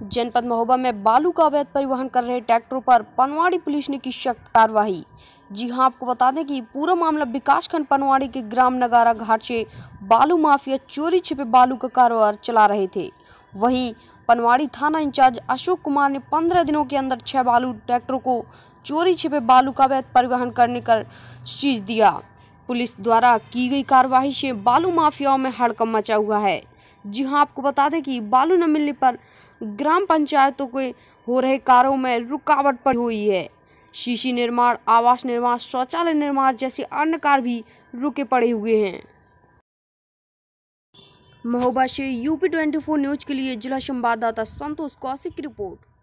जनपद महोबा में बालू का अवैध परिवहन कर रहे ट्रैक्टरों पर पनवाड़ी पुलिस ने की सख्त कार्रवाई। जी हाँ, आपको बता दें कि पूरा मामला विकासखंड पनवाड़ी के ग्राम नगारा घाट से बालू माफिया चोरी छिपे बालू का कारोबार चला रहे थे। वहीं पनवाड़ी थाना इंचार्ज अशोक कुमार ने पंद्रह दिनों के अंदर छह बालू ट्रैक्टरों को चोरी छिपे बालू का अवैध परिवहन करने कर सीज दिया। पुलिस द्वारा की गई कार्रवाई से बालू माफियाओं में हड़कम मचा हुआ है। जी हाँ, आपको बता दें कि बालू न मिलने पर ग्राम पंचायतों के हो रहे कार्यों में रुकावट पड़ी हुई है। शीशी निर्माण, आवास निर्माण, शौचालय निर्माण जैसे अन्य कार्य भी रुके पड़े हुए हैं। महोबा से यूपी 24 न्यूज़ के लिए जिला संवाददाता संतोष कौशिक की रिपोर्ट।